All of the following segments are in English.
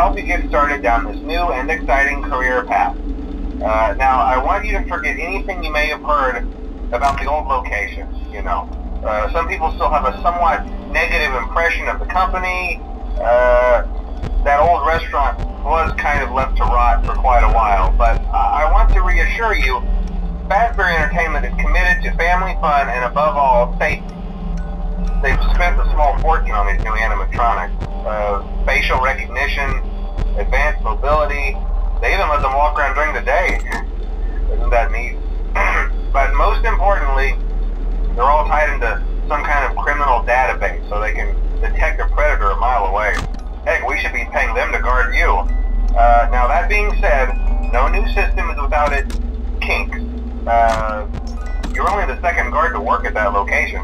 help you get started down this new and exciting career path. Uh, now, I want you to forget anything you may have heard about the old location, you know. Uh, some people still have a somewhat negative impression of the company. Uh, that old restaurant was kind of left to rot for quite a while, but I want to reassure you, Fazbear Entertainment is committed to family fun and above all, safety. They've spent a small fortune on these new animatronics. Uh, facial recognition, advanced mobility, they even let them walk around during the day. Isn't that neat? but most importantly, they're all tied into some kind of criminal database so they can detect a predator a mile away. Heck, we should be paying them to guard you. Uh, now that being said, no new system is without its kinks. Uh, you're only the second guard to work at that location.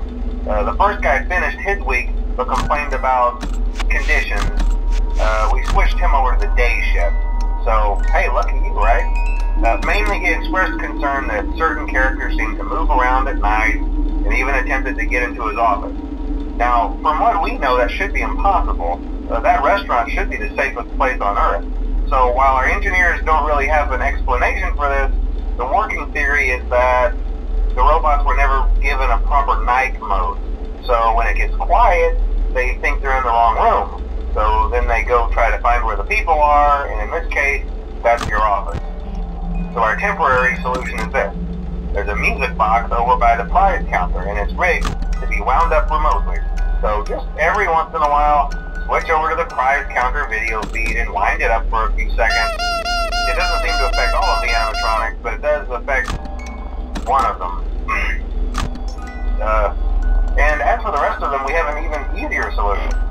Uh, the first guy finished his week but complained about conditions. Uh, we switched him over to the day shift. So, hey, lucky you, right? Uh, mainly he expressed concern that certain characters seemed to move around at night and even attempted to get into his office. Now, from what we know, that should be impossible uh, that restaurant should be the safest place on earth. So while our engineers don't really have an explanation for this, the working theory is that the robots were never given a proper night mode. So when it gets quiet, they think they're in the wrong room. So then they go try to find where the people are, and in this case, that's your office. So our temporary solution is this. There's a music box over by the prize counter, and it's rigged to be wound up remotely. So just every once in a while, switch over to the prize counter video feed and wind it up for a few seconds. It doesn't seem to affect all of the animatronics, but it does affect one of them. uh, and as for the rest of them, we have an even easier solution.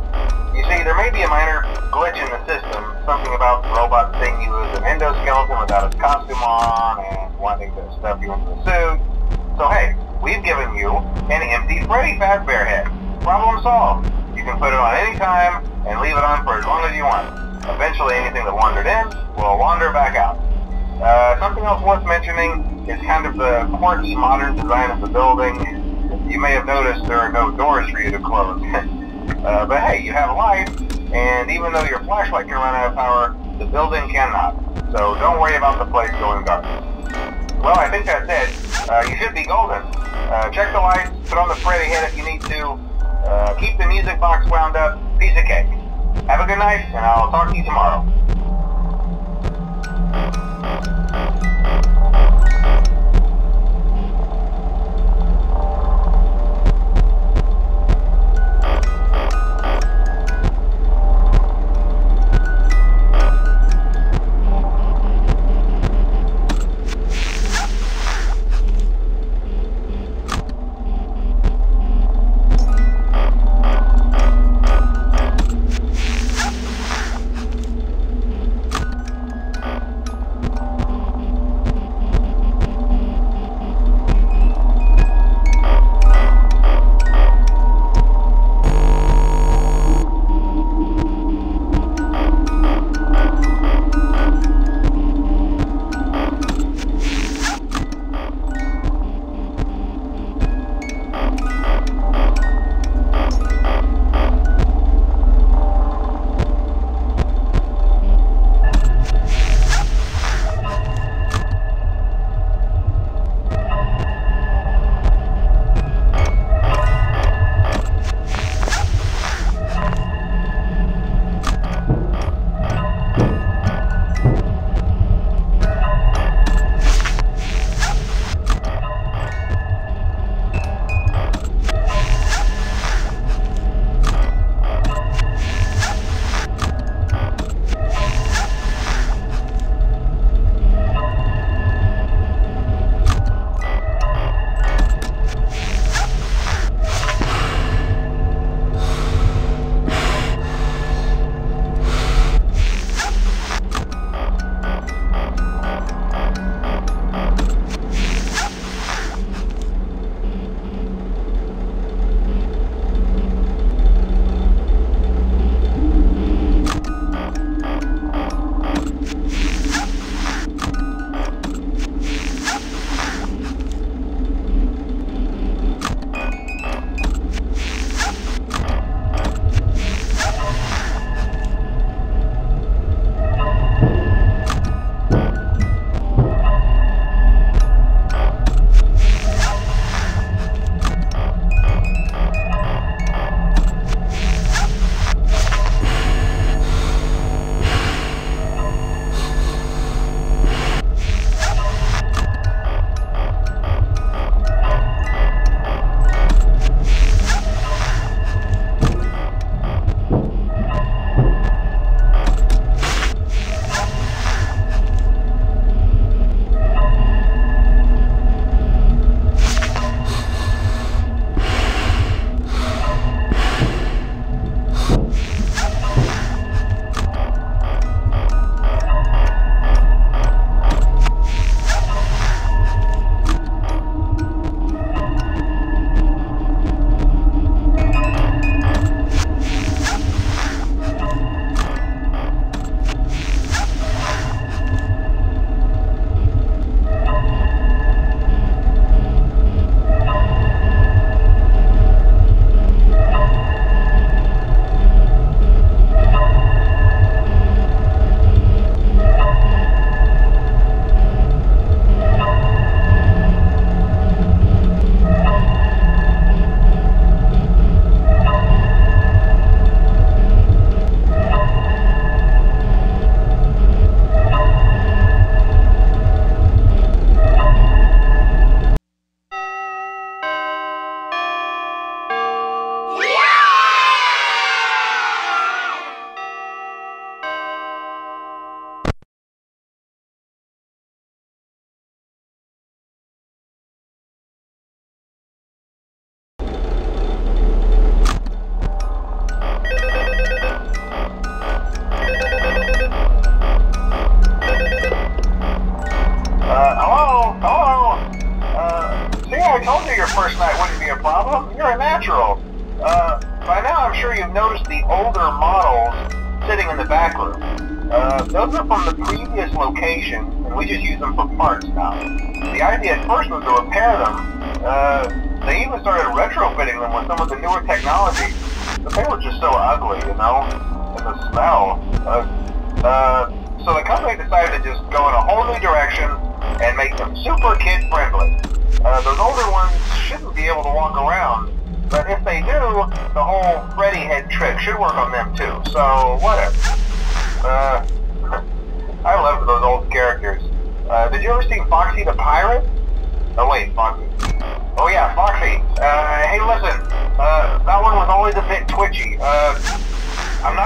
You see, there may be a minor glitch in the system, something about the robot seeing you as an endoskeleton without its costume on and wanting to stuff you into the suit. So hey, we've given you an empty Freddy Fazbear head. Problem solved. You can put it on any time and leave it on for as long as you want. Eventually anything that wandered in will wander back out. Uh, something else worth mentioning is kind of the quartz modern design of the building. You may have noticed there are no doors for you to close. uh, but hey, you have a light, and even though your flashlight can run out of power, the building cannot. So don't worry about the place going dark. Well, I think that's it. Uh, you should be golden. Uh, check the lights, put on the Freddy head if you need to, uh, keep the music box wound up. Piece of cake. Have a good night, and I'll talk to you tomorrow.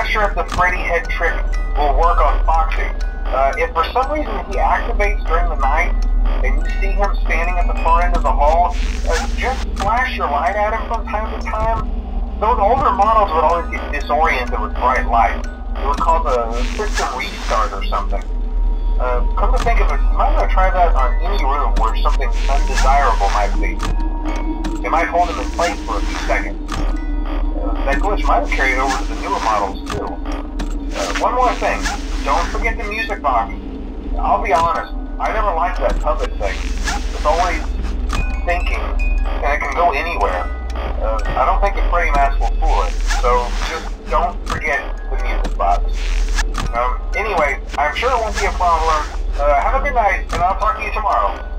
Sure if the Freddy head trick will work on Foxy. Uh, if for some reason he activates during the night, and you see him standing at the far end of the hall, uh, just flash your light at him from time to time. Those older models would always get disoriented with bright light. It would cause a system restart or something. Uh, come to think of it, you might want to try that on any room where something undesirable might be. It might hold him in place for a few seconds. That glitch might have carried over to the newer models too. Uh, one more thing, don't forget the music box. I'll be honest, I never liked that puppet thing. It's always thinking, and it can go anywhere. Uh, I don't think the Freddy mask will fool it, so just don't forget the music box. Um, anyway, I'm sure it won't be a problem. Uh, have a good night, and I'll talk to you tomorrow.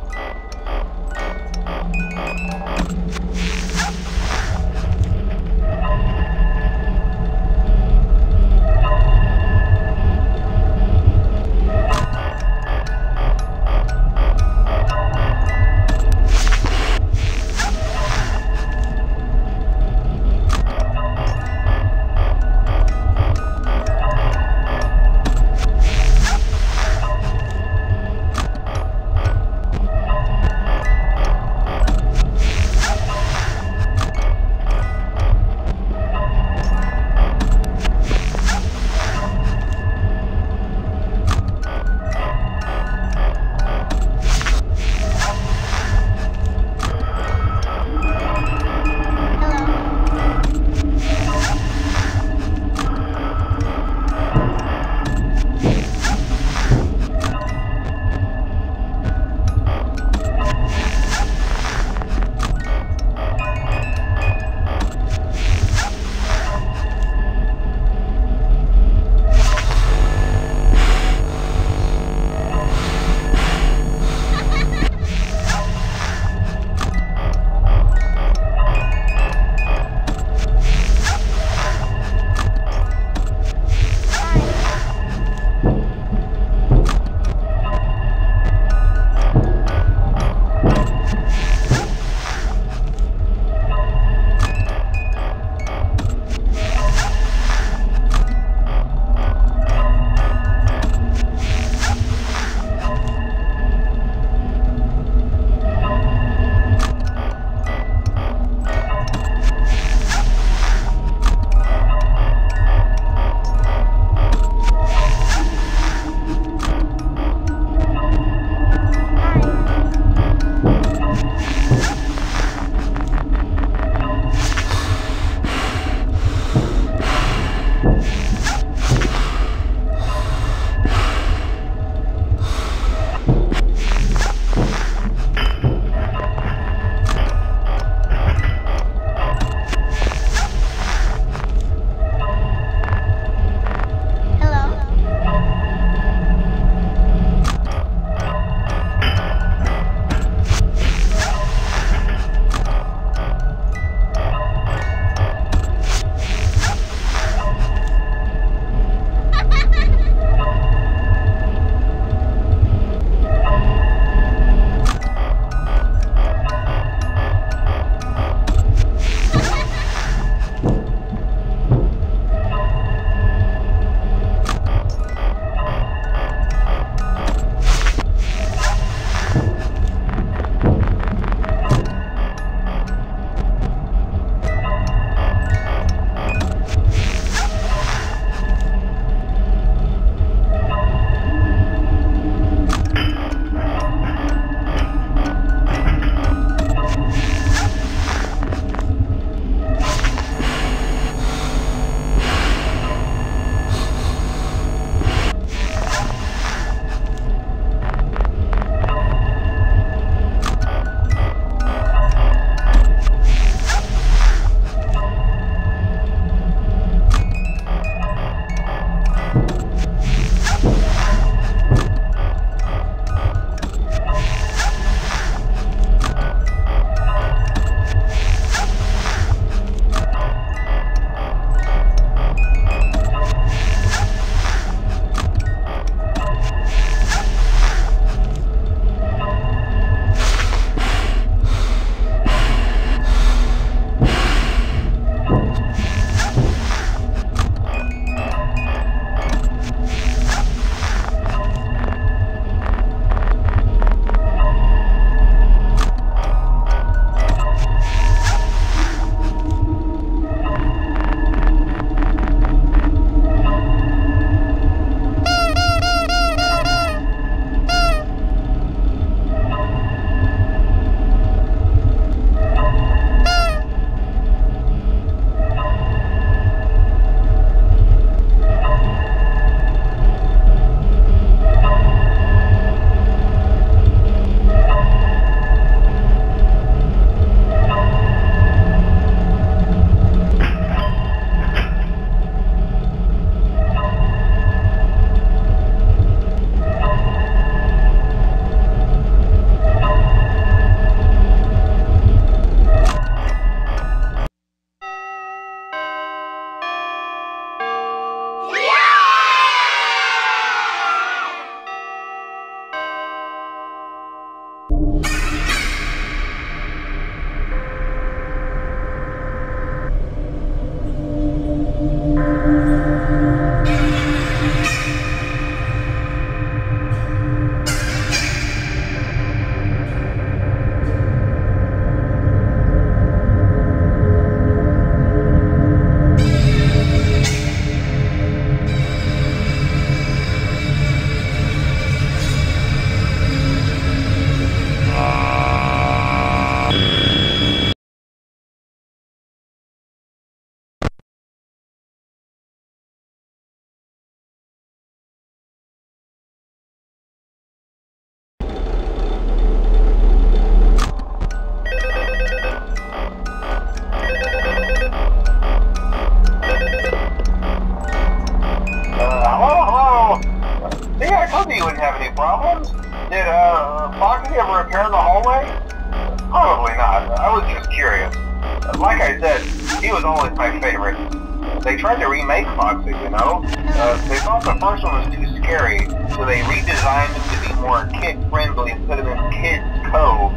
They redesigned him to be more kid-friendly and put him in Kids Cove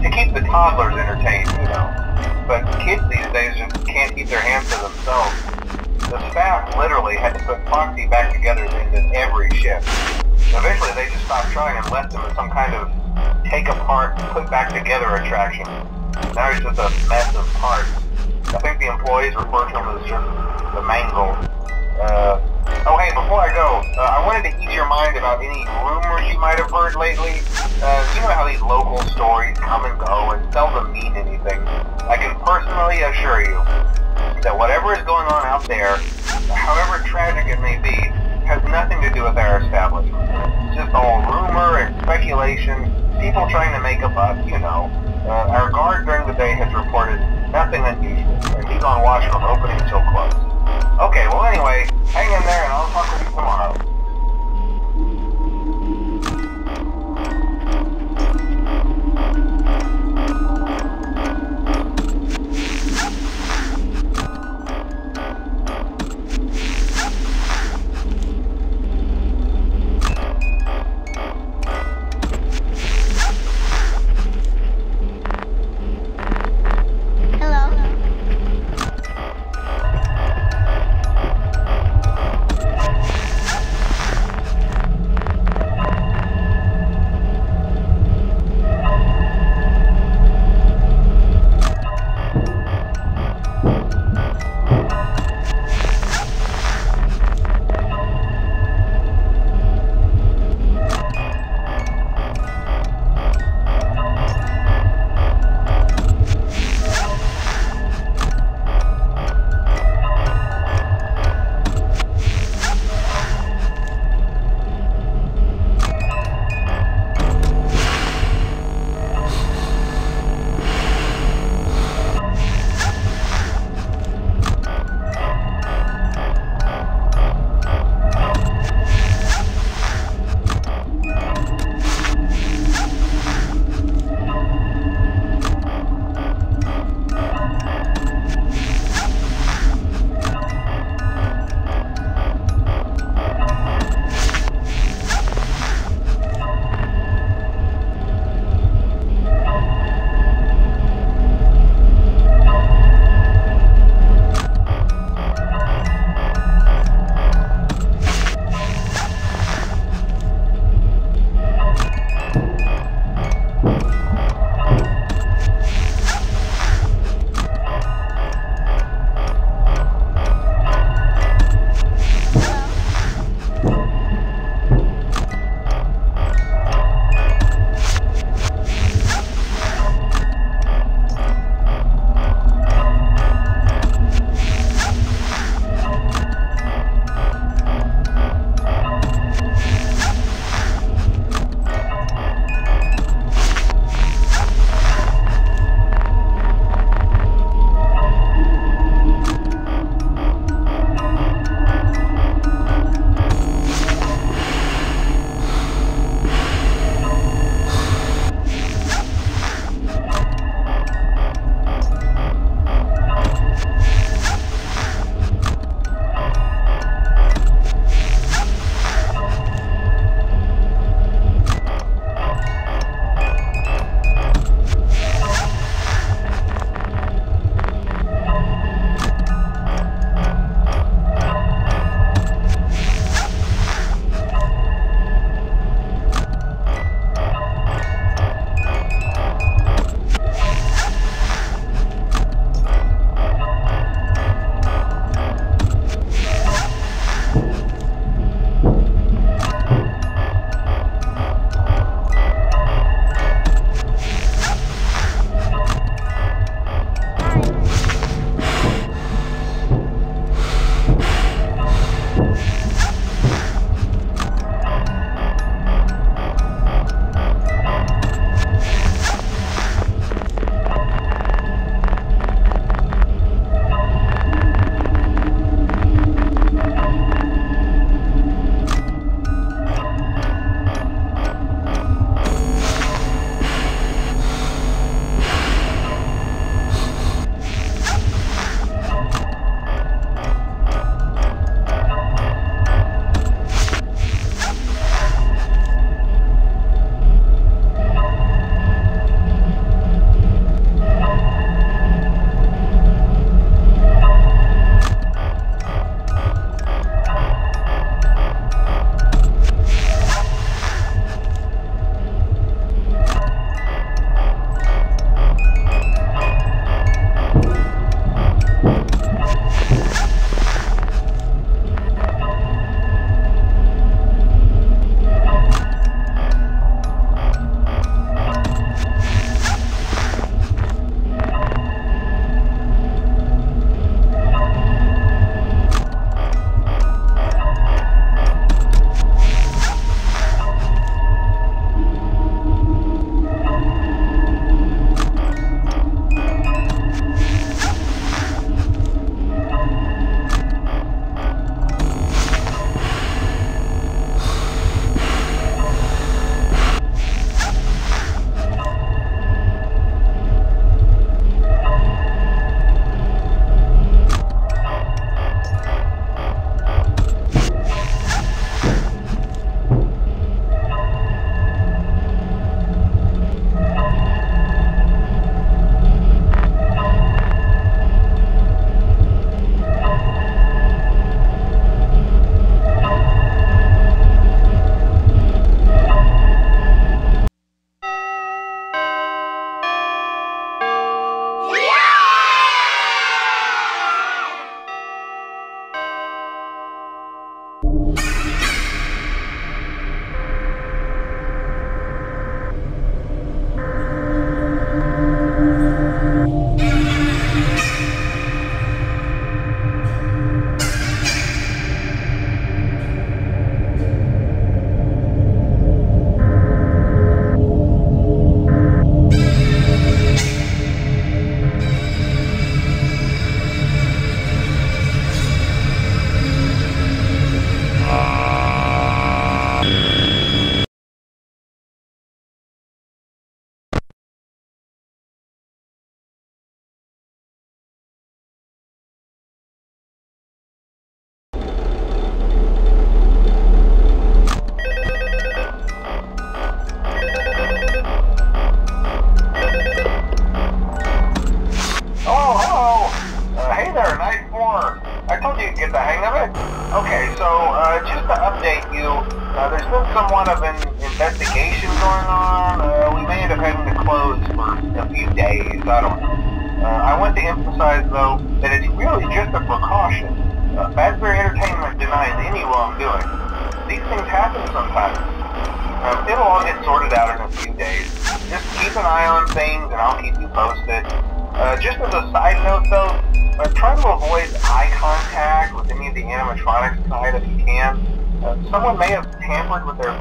to keep the toddlers entertained, you know. But kids these days just can't keep their hands to themselves. The staff literally had to put Foxy back together in every shift. Eventually they just stopped trying and left him as some kind of take apart, put back together attraction. Now he's just a mess of parts. I think the employees refer to him as just the mangle. Uh, oh hey, before I go, uh, I wanted to ease your mind about any rumors you might have heard lately. Uh, you know how these local stories come and go and seldom mean anything. I can personally assure you that whatever is going on out there, however tragic it may be, has nothing to do with our establishment. It's just all rumor and speculation, people trying to make a buck, you know. Uh, our guard during the day has reported nothing unusual, and he's on watch from opening till close. Okay, well anyway, hang in there and I'll talk to you tomorrow.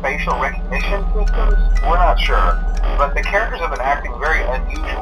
facial recognition systems? We're not sure, but the characters have been acting very unusual.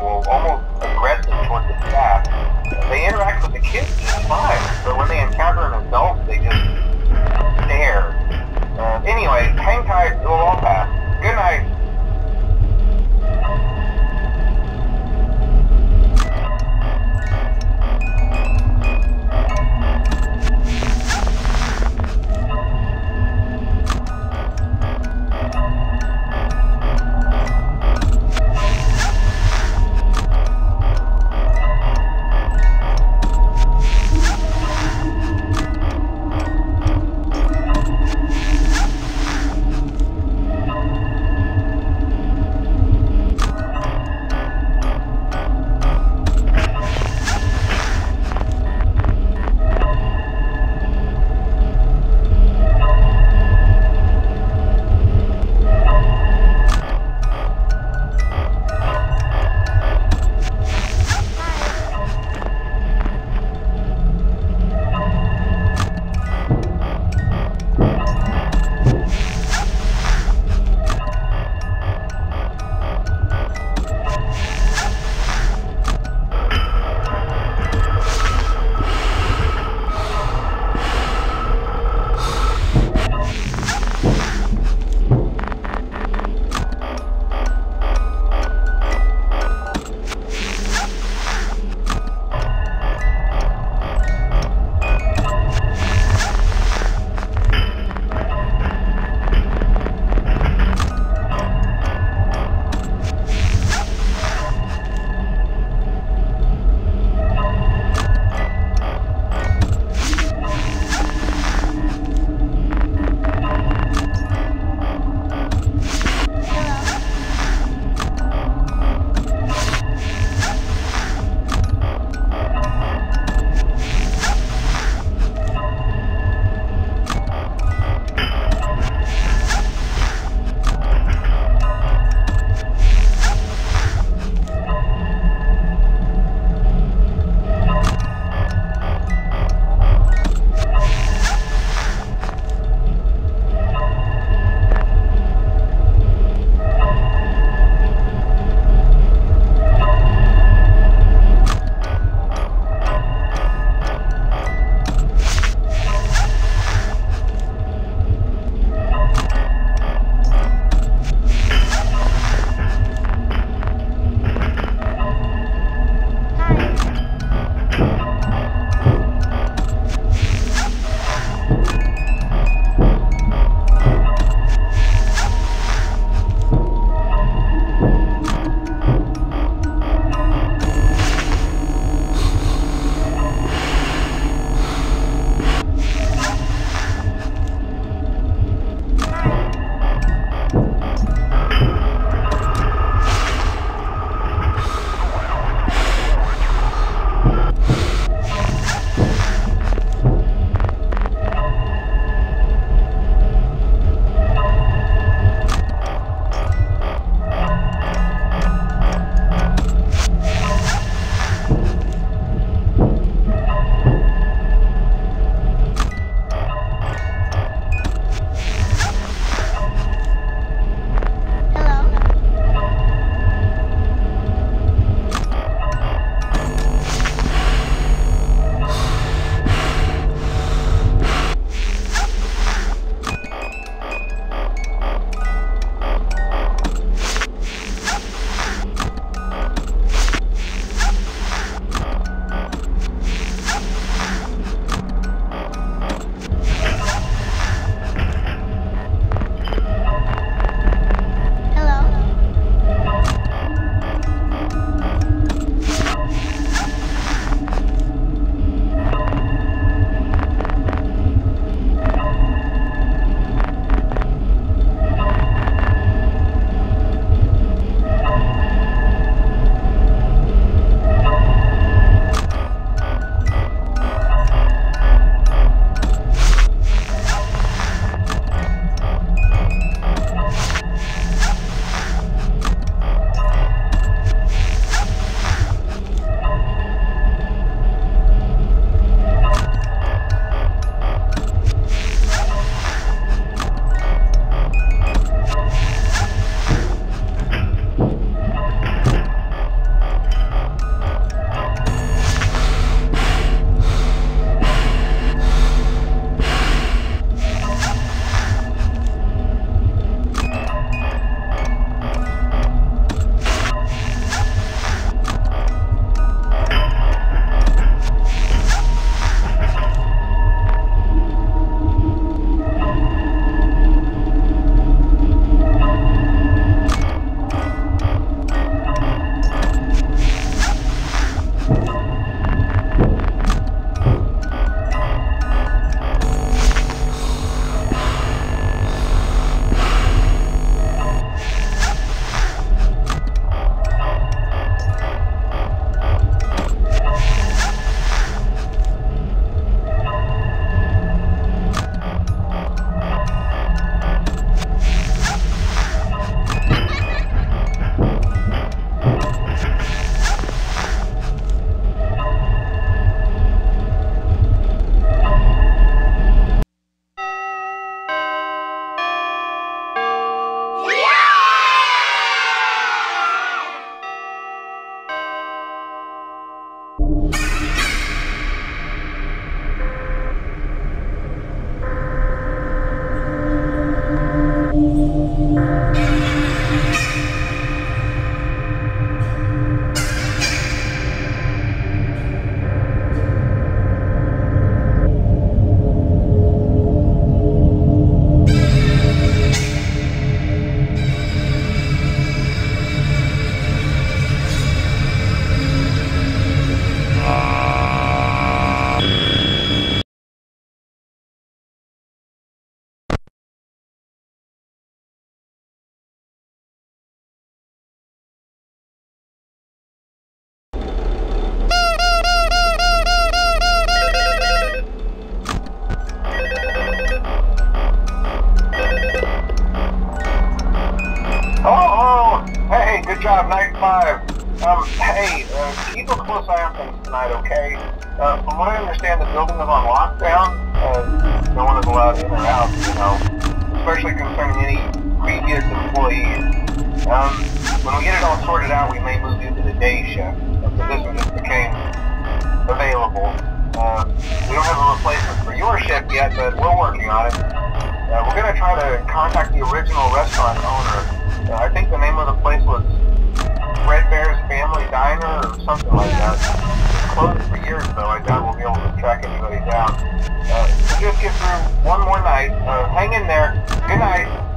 you something like that. Closed for years, but I doubt we'll be able to track anybody down. Uh, just get through one more night. Uh, hang in there. Good night.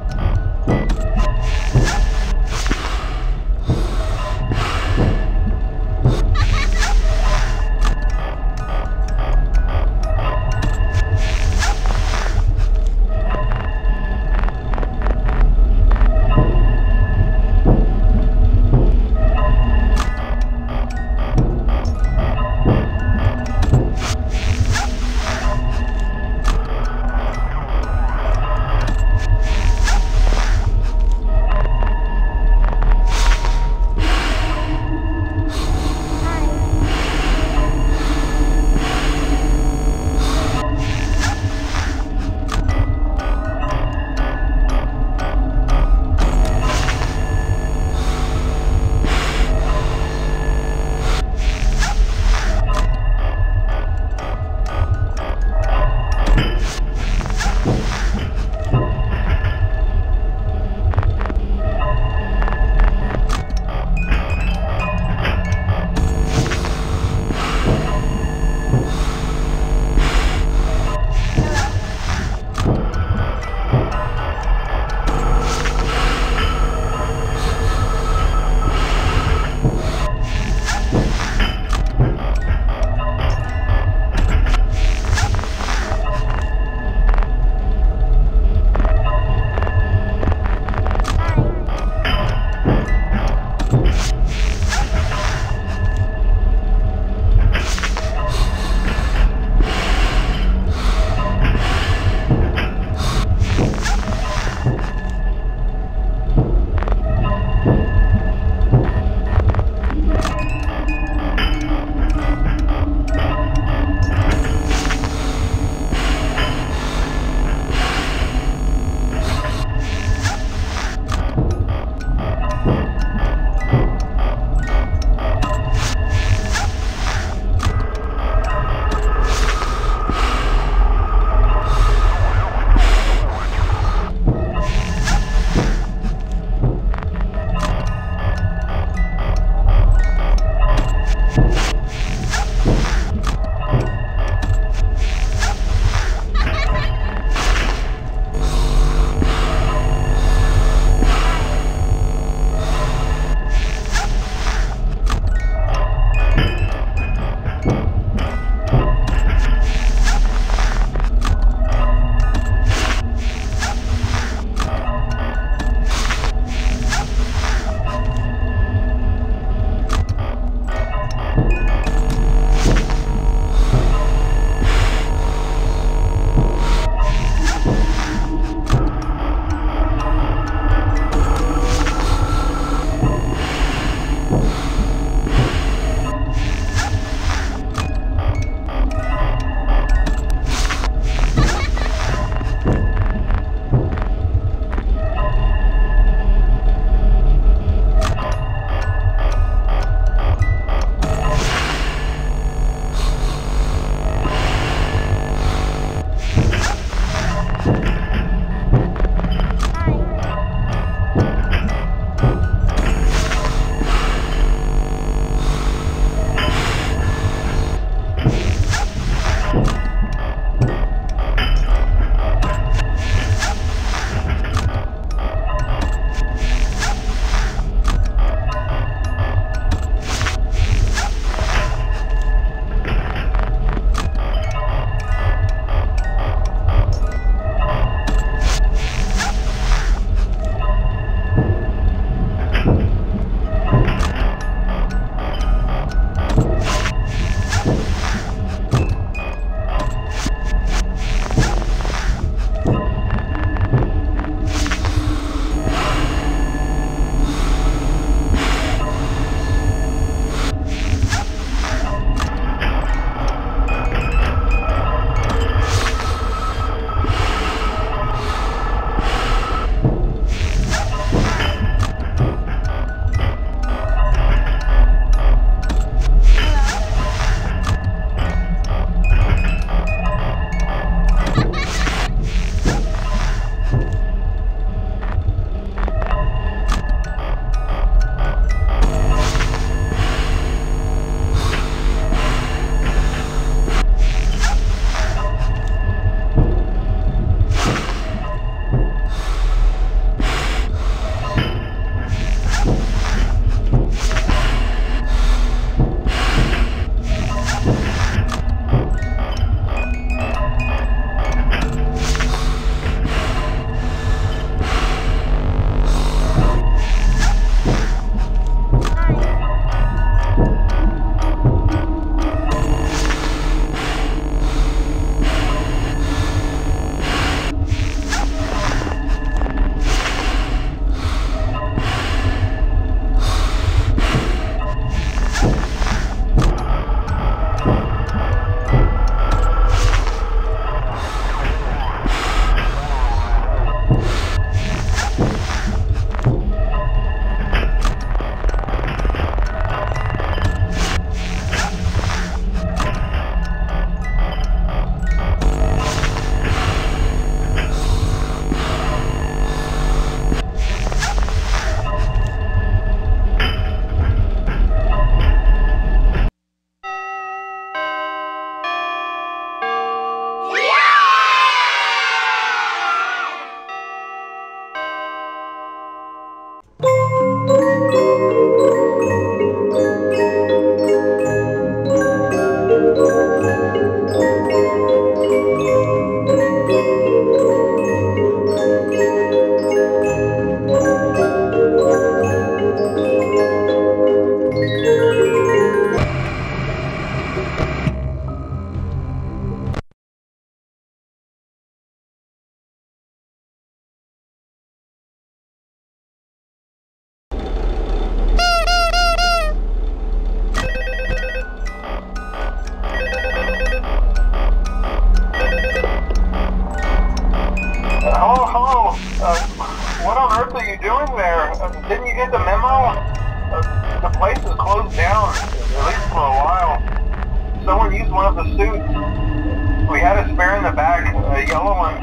The suits. We had a spare in the back, a yellow one.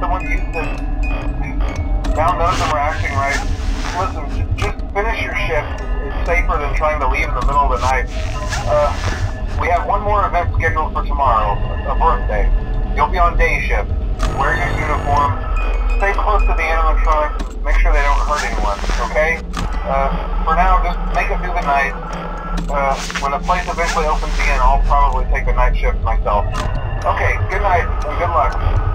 Someone used it. Now none of them are acting right. Listen, just finish your shift. It's safer than trying to leave in the middle of the night. Uh, we have one more event scheduled for tomorrow, a birthday. You'll be on day shift. Wear your uniform. Stay close to the animatronics. Make sure they don't hurt anyone, okay? Uh, for now, just make it through the night. Uh, when the place eventually opens again, I'll probably take the night shift myself. Okay, good night and good luck.